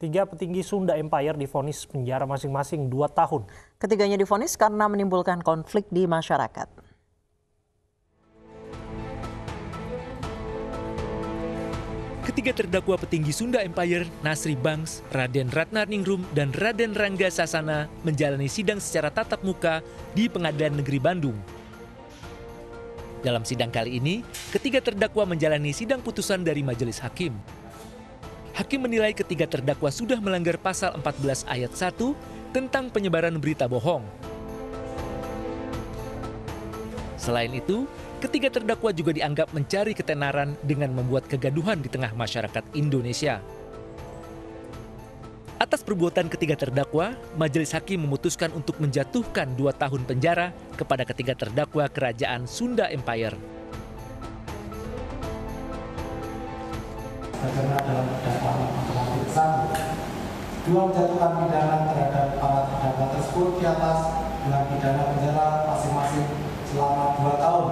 Tiga petinggi Sunda Empire difonis penjara masing-masing dua tahun. Ketiganya difonis karena menimbulkan konflik di masyarakat. Ketiga terdakwa petinggi Sunda Empire, Nasri Bangs, Raden Ratnaningrum, dan Raden Rangga Sasana menjalani sidang secara tatap muka di Pengadilan Negeri Bandung. Dalam sidang kali ini, ketiga terdakwa menjalani sidang putusan dari majelis hakim. Hakim menilai ketiga terdakwa sudah melanggar pasal 14 ayat 1 tentang penyebaran berita bohong. Selain itu, ketiga terdakwa juga dianggap mencari ketenaran dengan membuat kegaduhan di tengah masyarakat Indonesia. Atas perbuatan ketiga terdakwa, majelis hakim memutuskan untuk menjatuhkan dua tahun penjara kepada ketiga terdakwa kerajaan Sunda Empire. Pemeriksaan dua menjatuhkan pidana terhadap para terdakwa tersebut di atas dengan pidana penjara masing-masing selama dua tahun.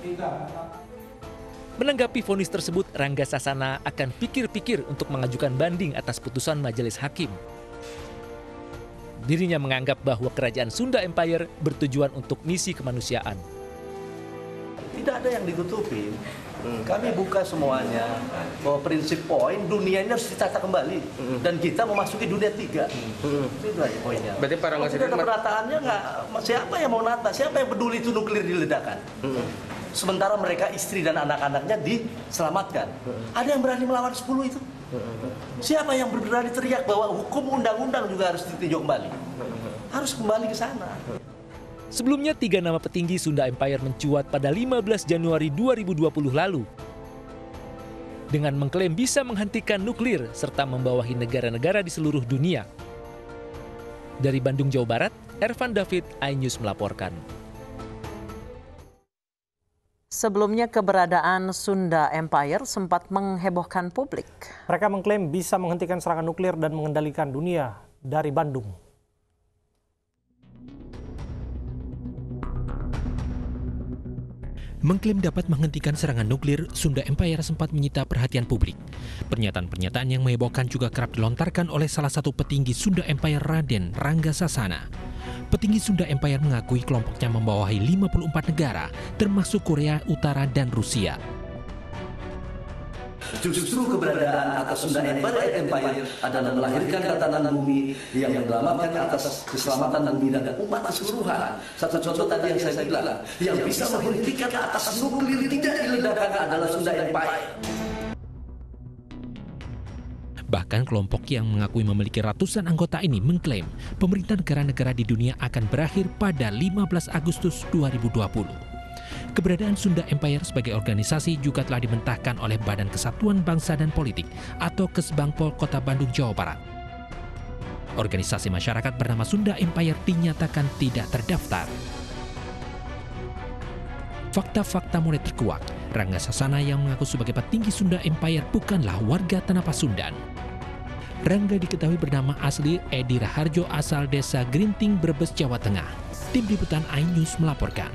Tiga, Menanggapi vonis tersebut, Rangga Sasana akan pikir-pikir untuk mengajukan banding atas putusan majelis hakim. Dirinya menganggap bahwa kerajaan Sunda Empire bertujuan untuk misi kemanusiaan. Tidak ada yang ditutupin. Kami buka semuanya bahwa prinsip poin dunia ini harus ditata kembali dan kita memasuki dunia tiga. Itu aja poinnya. Berarti para Kalau tidak ada penataannya nggak siapa yang mau nata? Siapa yang peduli itu nuklir diledakkan? Sementara mereka istri dan anak-anaknya diselamatkan. Ada yang berani melawan 10 itu? Siapa yang berani teriak bahwa hukum undang-undang juga harus ditinjau kembali? Harus kembali ke sana. Sebelumnya, tiga nama petinggi Sunda Empire mencuat pada 15 Januari 2020 lalu. Dengan mengklaim bisa menghentikan nuklir serta membawahi negara-negara di seluruh dunia. Dari Bandung, Jawa Barat, Ervan David, iNews melaporkan. Sebelumnya keberadaan Sunda Empire sempat menghebohkan publik. Mereka mengklaim bisa menghentikan serangan nuklir dan mengendalikan dunia dari Bandung. Mengklaim dapat menghentikan serangan nuklir, Sunda Empire sempat menyita perhatian publik. Pernyataan-pernyataan yang mehebohkan juga kerap dilontarkan oleh salah satu petinggi Sunda Empire Raden Rangga Sasana. Petinggi Sunda Empire mengakui kelompoknya membawahi 54 negara, termasuk Korea Utara dan Rusia. Justru keberadaan atas Sunda Empire, Empire adalah melahirkan tatanan bumi yang menyelamatkan atas keselamatan bumi dan umat keseluruhan. Satu contoh tadi yang saya bilang, yang bisa menghentikan atas nuklir tidak diledakkan adalah Sunda Empire. Bahkan kelompok yang mengakui memiliki ratusan anggota ini mengklaim pemerintah negara-negara di dunia akan berakhir pada 15 Agustus 2020. Keberadaan Sunda Empire sebagai organisasi juga telah dimentahkan oleh Badan Kesatuan Bangsa dan Politik atau Kesbangpol Kota Bandung, Jawa Barat. Organisasi masyarakat bernama Sunda Empire dinyatakan tidak terdaftar. Fakta-fakta mulai terkuak. Rangga Sasana yang mengaku sebagai petinggi Sunda Empire bukanlah warga Tanah Pasundan. Rangga diketahui bernama asli Edi Raharjo asal desa Grinting, Brebes, Jawa Tengah. Tim Liputan iNews melaporkan.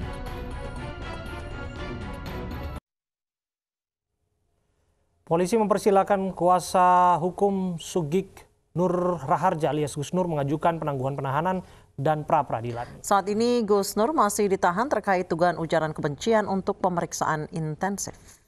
Polisi mempersilahkan kuasa hukum Sugik Nur Raharja alias Gus Nur mengajukan penangguhan penahanan dan pra peradilan. Saat ini Gus Nur masih ditahan terkait dugaan ujaran kebencian untuk pemeriksaan intensif.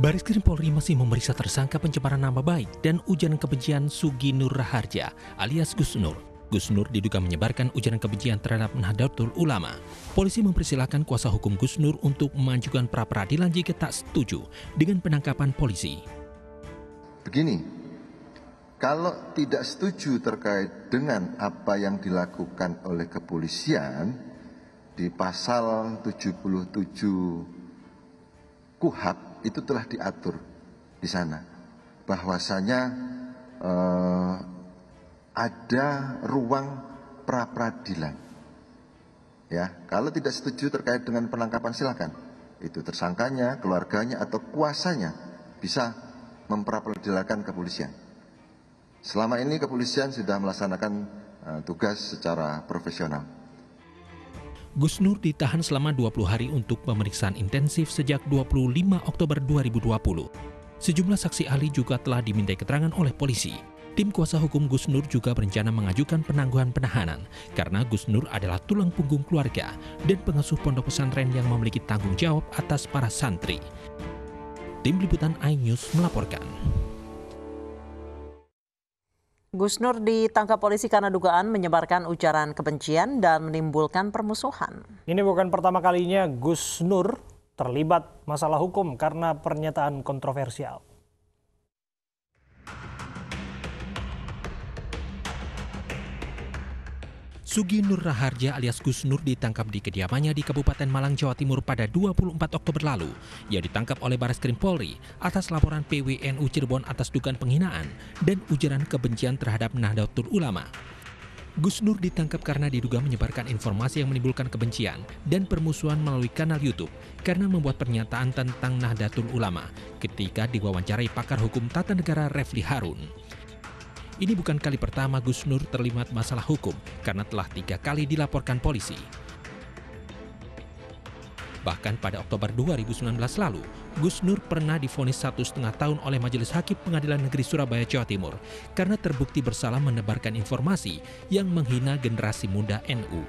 Baris Krim Polri masih memeriksa tersangka pencemaran nama baik dan ujaran kebencian Sugi Nur Raharja alias Gus Nur. Gus Nur diduga menyebarkan ujaran kebencian terhadap Nahdlatul Ulama. Polisi mempersilahkan kuasa hukum Gus Nur untuk mengajukan pra peradilan jika tak setuju dengan penangkapan polisi. Begini, kalau tidak setuju terkait dengan apa yang dilakukan oleh kepolisian di pasal 77 KUHAP itu telah diatur di sana bahwasanya eh, ada ruang pra peradilan. Ya, kalau tidak setuju terkait dengan penangkapan silakan. Itu tersangkanya, keluarganya atau kuasanya bisa memperadilakan kepolisian. Selama ini kepolisian sudah melaksanakan uh, tugas secara profesional. Gus Nur ditahan selama 20 hari untuk pemeriksaan intensif sejak 25 Oktober 2020. Sejumlah saksi ahli juga telah dimintai keterangan oleh polisi. Tim kuasa hukum Gus Nur juga berencana mengajukan penangguhan penahanan karena Gus Nur adalah tulang punggung keluarga dan pengasuh pondok pesantren yang memiliki tanggung jawab atas para santri. Tim Liputan iNews melaporkan. Gus Nur ditangkap polisi karena dugaan menyebarkan ujaran kebencian dan menimbulkan permusuhan. Ini bukan pertama kalinya Gus Nur terlibat masalah hukum karena pernyataan kontroversial. Sugi Nur Raharja alias Gus Nur ditangkap di kediamannya di Kabupaten Malang, Jawa Timur pada 24 Oktober lalu. Ia ditangkap oleh Baris Krim Polri atas laporan PWNU Cirebon atas dugaan penghinaan dan ujaran kebencian terhadap Nahdlatul Ulama. Gus Nur ditangkap karena diduga menyebarkan informasi yang menimbulkan kebencian dan permusuhan melalui kanal YouTube karena membuat pernyataan tentang Nahdlatul Ulama ketika diwawancarai pakar hukum tata negara Refli Harun. Ini bukan kali pertama Gus Nur terlibat masalah hukum karena telah tiga kali dilaporkan polisi. Bahkan pada Oktober 2019 lalu, Gus Nur pernah difonis satu setengah tahun oleh Majelis Hakim Pengadilan Negeri Surabaya, Jawa Timur karena terbukti bersalah menebarkan informasi yang menghina generasi muda NU.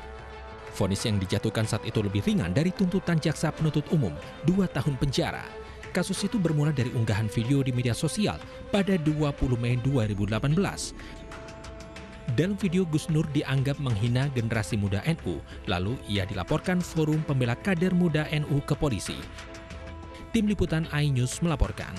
Fonis yang dijatuhkan saat itu lebih ringan dari tuntutan jaksa penuntut umum, dua tahun penjara. Kasus itu bermula dari unggahan video di media sosial pada 20 Mei 2018. Dalam video Gus Nur dianggap menghina generasi muda NU, lalu ia dilaporkan Forum Pembela Kader Muda NU ke polisi. Tim Liputan iNews melaporkan.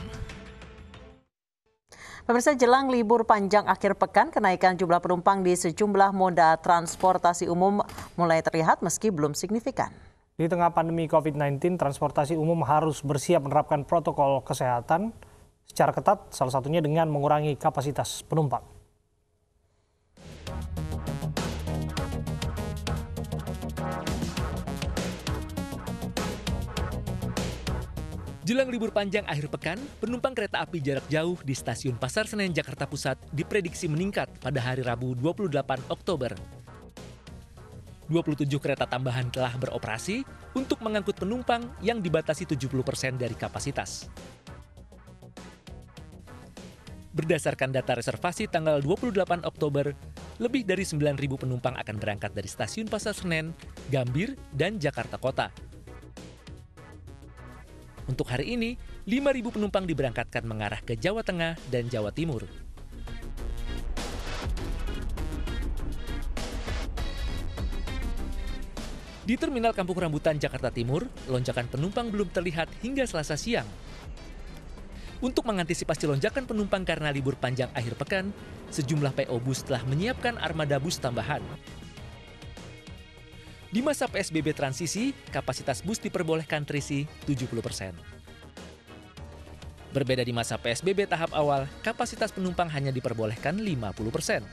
Pemirsa jelang libur panjang akhir pekan, kenaikan jumlah penumpang di sejumlah moda transportasi umum mulai terlihat meski belum signifikan. Di tengah pandemi COVID-19, transportasi umum harus bersiap menerapkan protokol kesehatan secara ketat, salah satunya dengan mengurangi kapasitas penumpang. Jelang libur panjang akhir pekan, penumpang kereta api jarak jauh di stasiun Pasar Senen Jakarta Pusat diprediksi meningkat pada hari Rabu 28 Oktober 27 kereta tambahan telah beroperasi untuk mengangkut penumpang yang dibatasi 70% dari kapasitas. Berdasarkan data reservasi tanggal 28 Oktober, lebih dari 9.000 penumpang akan berangkat dari stasiun Pasar Senen, Gambir, dan Jakarta Kota. Untuk hari ini, 5.000 penumpang diberangkatkan mengarah ke Jawa Tengah dan Jawa Timur. Di Terminal Kampung Rambutan, Jakarta Timur, lonjakan penumpang belum terlihat hingga selasa siang. Untuk mengantisipasi lonjakan penumpang karena libur panjang akhir pekan, sejumlah PO bus telah menyiapkan armada bus tambahan. Di masa PSBB transisi, kapasitas bus diperbolehkan terisi 70 persen. Berbeda di masa PSBB tahap awal, kapasitas penumpang hanya diperbolehkan 50 persen.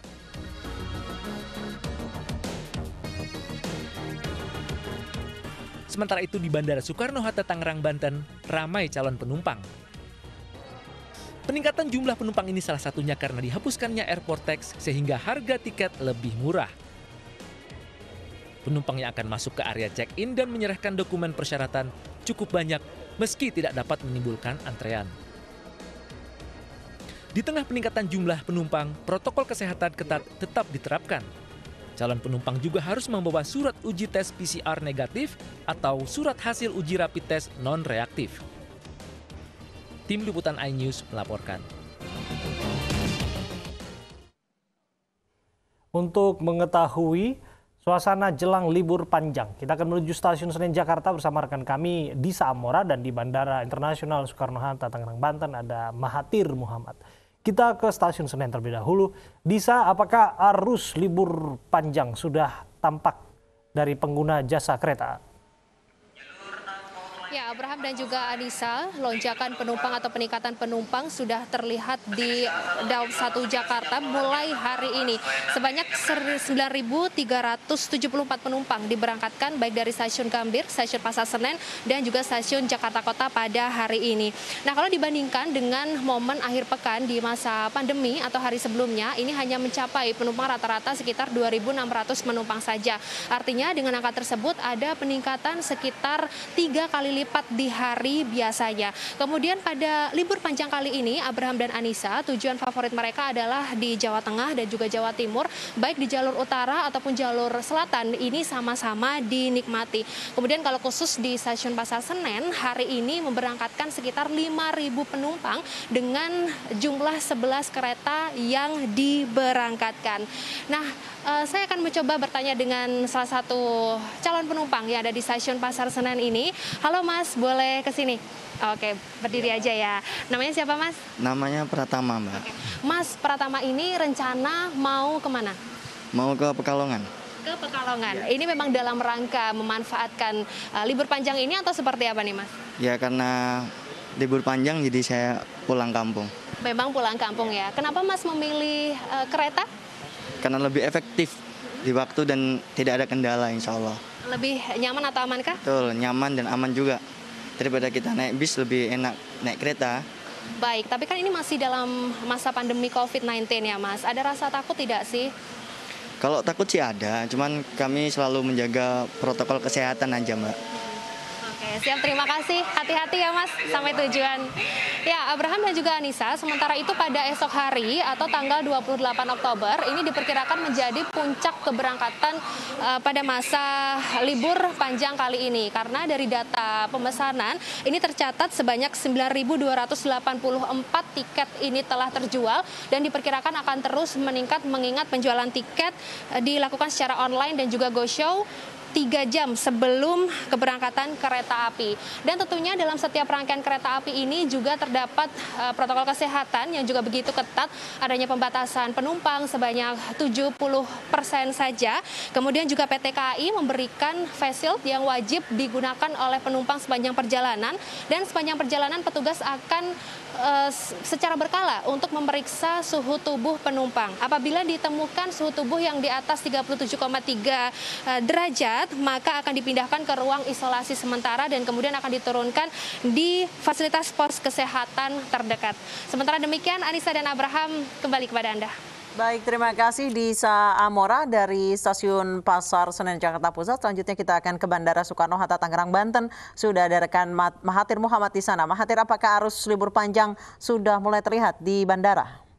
Sementara itu di Bandara Soekarno-Hatta Tangerang, Banten, ramai calon penumpang. Peningkatan jumlah penumpang ini salah satunya karena dihapuskannya airport tax sehingga harga tiket lebih murah. Penumpang yang akan masuk ke area check-in dan menyerahkan dokumen persyaratan cukup banyak meski tidak dapat menimbulkan antrean. Di tengah peningkatan jumlah penumpang, protokol kesehatan ketat tetap diterapkan Calon penumpang juga harus membawa surat uji tes PCR negatif atau surat hasil uji rapid test non-reaktif. Tim Liputan iNews melaporkan. Untuk mengetahui suasana jelang libur panjang, kita akan menuju stasiun Senen Jakarta bersama rekan kami di Samora dan di Bandara Internasional Soekarno-Hatta Tangerang Banten ada Mahathir Muhammad. Kita ke stasiun Senen terlebih dahulu. Disa, apakah arus libur panjang sudah tampak dari pengguna jasa kereta? Abraham dan juga Anissa, lonjakan penumpang atau peningkatan penumpang sudah terlihat di Daup 1 Jakarta mulai hari ini. Sebanyak 9.374 penumpang diberangkatkan baik dari stasiun Gambir, stasiun Pasar Senen, dan juga stasiun Jakarta Kota pada hari ini. Nah kalau dibandingkan dengan momen akhir pekan di masa pandemi atau hari sebelumnya, ini hanya mencapai penumpang rata-rata sekitar 2.600 penumpang saja. Artinya dengan angka tersebut ada peningkatan sekitar tiga kali lipat tepat di hari biasanya. Kemudian pada libur panjang kali ini, Abraham dan Anissa, tujuan favorit mereka adalah di Jawa Tengah dan juga Jawa Timur, baik di jalur utara ataupun jalur selatan, ini sama-sama dinikmati. Kemudian kalau khusus di stasiun Pasar Senen, hari ini memberangkatkan sekitar 5.000 penumpang dengan jumlah 11 kereta yang diberangkatkan. Nah, uh, saya akan mencoba bertanya dengan salah satu calon penumpang yang ada di stasiun Pasar Senen ini. Halo Mas, boleh ke sini? Oke, berdiri ya. aja ya. Namanya siapa Mas? Namanya Pratama Mbak. Oke. Mas Pratama ini rencana mau ke mana? Mau ke Pekalongan. Ke Pekalongan. Ya. Ini memang dalam rangka memanfaatkan uh, libur panjang ini atau seperti apa nih Mas? Ya karena libur panjang jadi saya pulang kampung. Memang pulang kampung ya. Kenapa Mas memilih uh, kereta? Karena lebih efektif di waktu dan tidak ada kendala insya Allah. Lebih nyaman atau aman kah? Betul, nyaman dan aman juga. Daripada kita naik bis lebih enak naik kereta. Baik, tapi kan ini masih dalam masa pandemi COVID-19 ya Mas. Ada rasa takut tidak sih? Kalau takut sih ada, cuman kami selalu menjaga protokol kesehatan aja Mbak. Siap. Terima kasih. Hati-hati ya, Mas. Sampai tujuan. Ya, Abraham dan juga Anissa, sementara itu pada esok hari atau tanggal 28 Oktober, ini diperkirakan menjadi puncak keberangkatan uh, pada masa libur panjang kali ini. Karena dari data pemesanan, ini tercatat sebanyak 9.284 tiket ini telah terjual dan diperkirakan akan terus meningkat mengingat penjualan tiket uh, dilakukan secara online dan juga go show tiga jam sebelum keberangkatan kereta api. Dan tentunya dalam setiap rangkaian kereta api ini juga terdapat uh, protokol kesehatan yang juga begitu ketat, adanya pembatasan penumpang sebanyak 70 persen saja. Kemudian juga PT KAI memberikan face shield yang wajib digunakan oleh penumpang sepanjang perjalanan dan sepanjang perjalanan petugas akan uh, secara berkala untuk memeriksa suhu tubuh penumpang. Apabila ditemukan suhu tubuh yang di atas 37,3 uh, derajat maka akan dipindahkan ke ruang isolasi sementara dan kemudian akan diturunkan di fasilitas pos kesehatan terdekat. Sementara demikian, Anissa dan Abraham kembali kepada Anda. Baik, terima kasih Disa Amora dari Stasiun Pasar Senen Jakarta Pusat. Selanjutnya kita akan ke Bandara Soekarno-Hatta Tangerang, Banten. Sudah ada rekan Mahathir Muhammad di sana. Mahathir, apakah arus libur panjang sudah mulai terlihat di bandara?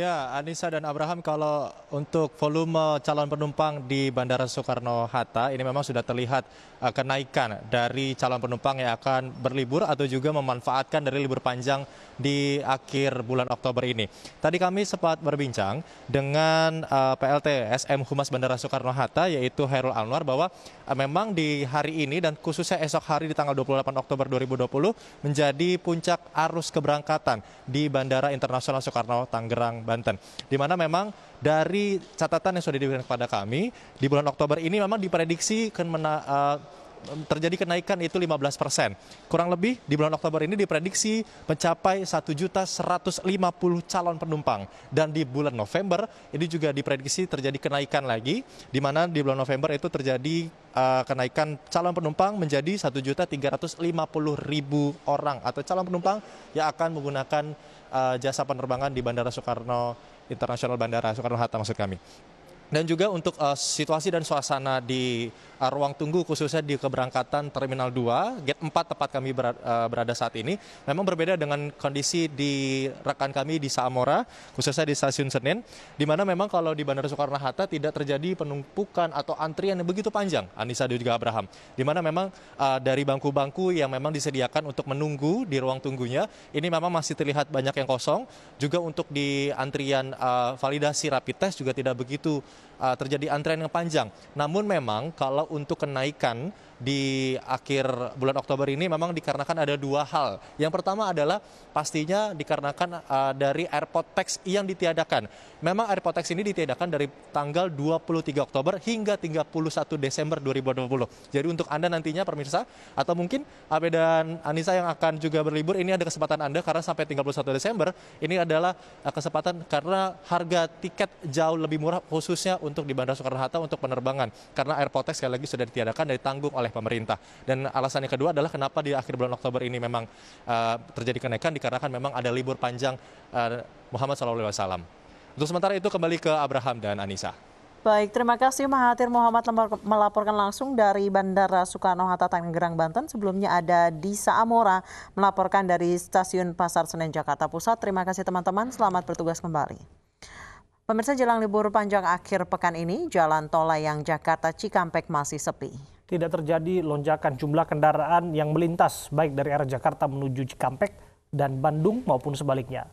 Ya, Anissa dan Abraham, kalau untuk volume calon penumpang di Bandara Soekarno-Hatta ini memang sudah terlihat uh, kenaikan dari calon penumpang yang akan berlibur atau juga memanfaatkan dari libur panjang di akhir bulan Oktober ini. Tadi kami sempat berbincang dengan uh, PLT SM Humas Bandara Soekarno-Hatta yaitu Hairul Anwar bahwa uh, memang di hari ini dan khususnya esok hari di tanggal 28 Oktober 2020 menjadi puncak arus keberangkatan di Bandara Internasional Soekarno Tangerang Banten. Di mana memang dari catatan yang sudah diberikan kepada kami di bulan Oktober ini memang diprediksi akan uh, terjadi kenaikan itu 15 persen. Kurang lebih di bulan Oktober ini diprediksi mencapai 1 juta 150 calon penumpang. Dan di bulan November ini juga diprediksi terjadi kenaikan lagi, di mana di bulan November itu terjadi uh, kenaikan calon penumpang menjadi 1 juta 350 ribu orang atau calon penumpang yang akan menggunakan uh, jasa penerbangan di Bandara Soekarno Internasional Bandara Soekarno Hatta maksud kami. Dan juga untuk uh, situasi dan suasana di ruang tunggu khususnya di keberangkatan Terminal 2, gate 4 tempat kami berada, uh, berada saat ini, memang berbeda dengan kondisi di rekan kami di Saamora, khususnya di Stasiun Senen, di mana memang kalau di Bandara Soekarno-Hatta tidak terjadi penumpukan atau antrian yang begitu panjang, Anissa dan juga Abraham, di mana memang uh, dari bangku-bangku yang memang disediakan untuk menunggu di ruang tunggunya, ini memang masih terlihat banyak yang kosong, juga untuk di antrian validasi rapid test juga tidak begitu terjadi antrean yang panjang. Namun memang kalau untuk kenaikan di akhir bulan Oktober ini memang dikarenakan ada dua hal. Yang pertama adalah pastinya dikarenakan uh, dari airport tax yang ditiadakan. Memang airport tax ini ditiadakan dari tanggal 23 Oktober hingga 31 Desember 2020. Jadi untuk Anda nantinya pemirsa atau mungkin Abe dan Anissa yang akan juga berlibur ini ada kesempatan Anda karena sampai 31 Desember ini adalah uh, kesempatan karena harga tiket jauh lebih murah khususnya untuk di Bandara Soekarno-Hatta untuk penerbangan karena airport tax sekali lagi sudah ditiadakan dan ditanggung oleh pemerintah. Dan alasan yang kedua adalah kenapa di akhir bulan Oktober ini memang uh, terjadi kenaikan dikarenakan memang ada libur panjang uh, Muhammad SAW. Untuk sementara itu kembali ke Abraham dan Anissa. Baik, terima kasih Mahathir Muhammad melaporkan langsung dari Bandara Soekarno-Hatta Tangerang, Banten. Sebelumnya ada Disa Amora melaporkan dari Stasiun Pasar Senen, Jakarta Pusat. Terima kasih teman-teman, selamat bertugas kembali. Pemirsa jelang libur panjang akhir pekan ini, jalan tol layang Jakarta Cikampek masih sepi. Tidak terjadi lonjakan jumlah kendaraan yang melintas baik dari arah Jakarta menuju Cikampek dan Bandung maupun sebaliknya.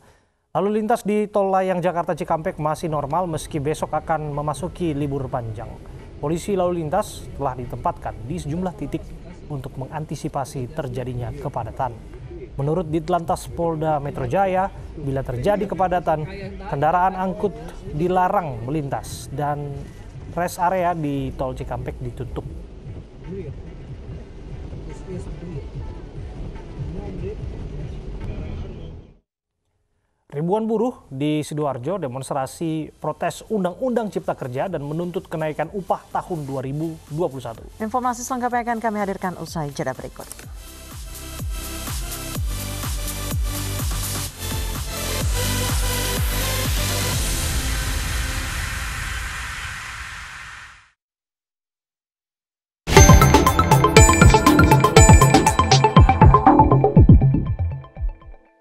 Lalu lintas di tol layang Jakarta Cikampek masih normal meski besok akan memasuki libur panjang. Polisi lalu lintas telah ditempatkan di sejumlah titik untuk mengantisipasi terjadinya kepadatan. Menurut Ditlantas Polda Metro Jaya, bila terjadi kepadatan, kendaraan angkut dilarang melintas dan rest area di tol Cikampek ditutup. Ribuan buruh di Sidoarjo demonstrasi protes Undang-Undang Cipta Kerja dan menuntut kenaikan upah tahun 2021. Informasi selengkapnya akan kami hadirkan usai jeda berikut.